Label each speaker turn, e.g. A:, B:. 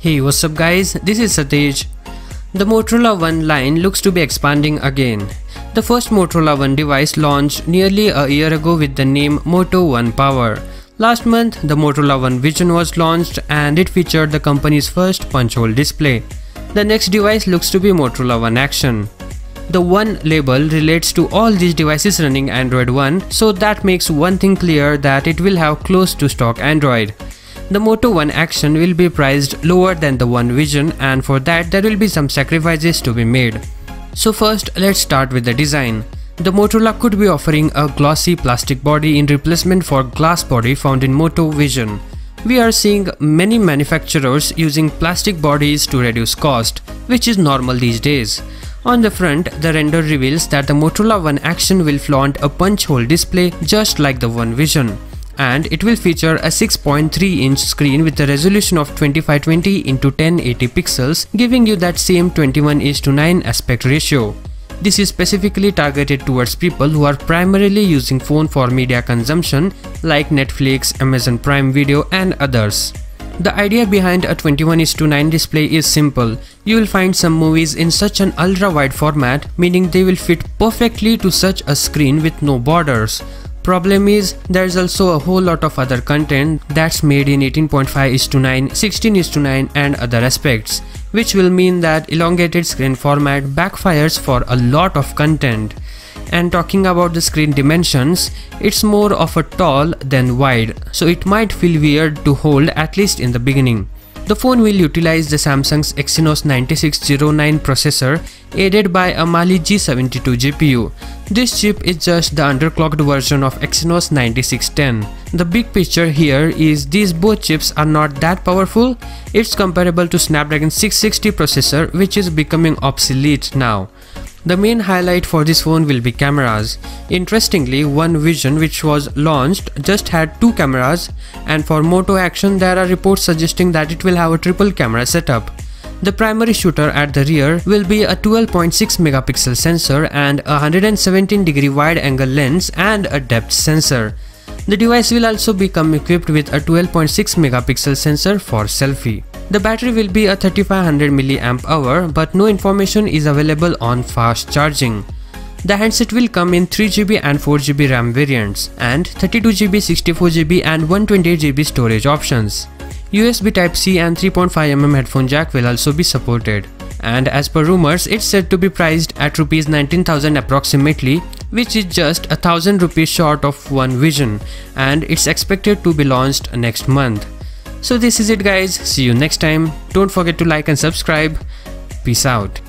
A: Hey what's up guys, this is Satej. The Motorola One line looks to be expanding again. The first Motorola One device launched nearly a year ago with the name Moto One Power. Last month, the Motorola One Vision was launched and it featured the company's first punch hole display. The next device looks to be Motorola One Action. The One label relates to all these devices running Android One, so that makes one thing clear that it will have close to stock Android. The Moto One Action will be priced lower than the One Vision and for that there will be some sacrifices to be made. So first let's start with the design. The Motorola could be offering a glossy plastic body in replacement for glass body found in Moto Vision. We are seeing many manufacturers using plastic bodies to reduce cost, which is normal these days. On the front, the render reveals that the Motorola One Action will flaunt a punch hole display just like the One Vision and it will feature a 6.3 inch screen with a resolution of 2520 into 1080 pixels giving you that same 21 to 9 aspect ratio. This is specifically targeted towards people who are primarily using phone for media consumption like Netflix, Amazon Prime Video and others. The idea behind a 21 is to 9 display is simple. You will find some movies in such an ultra wide format meaning they will fit perfectly to such a screen with no borders. Problem is, there's also a whole lot of other content that's made in 18.5 is to 9, 16 is to 9 and other aspects, which will mean that elongated screen format backfires for a lot of content. And talking about the screen dimensions, it's more of a tall than wide, so it might feel weird to hold at least in the beginning. The phone will utilize the Samsung's Exynos 9609 processor aided by a Mali G72 GPU. This chip is just the underclocked version of Exynos 9610. The big picture here is these both chips are not that powerful, it's comparable to Snapdragon 660 processor which is becoming obsolete now. The main highlight for this phone will be cameras. Interestingly, One Vision which was launched just had two cameras and for Moto Action there are reports suggesting that it will have a triple camera setup. The primary shooter at the rear will be a 12.6 megapixel sensor and a 117 degree wide angle lens and a depth sensor. The device will also become equipped with a 12.6 megapixel sensor for selfie. The battery will be a 3500 mAh but no information is available on fast charging. The handset will come in 3GB and 4GB RAM variants and 32GB, 64GB and 128GB storage options. USB Type-C and 3.5mm headphone jack will also be supported. And as per rumors, it's said to be priced at Rs 19,000 approximately, which is just a thousand rupees short of One Vision, and it's expected to be launched next month. So this is it guys, see you next time, don't forget to like and subscribe, peace out.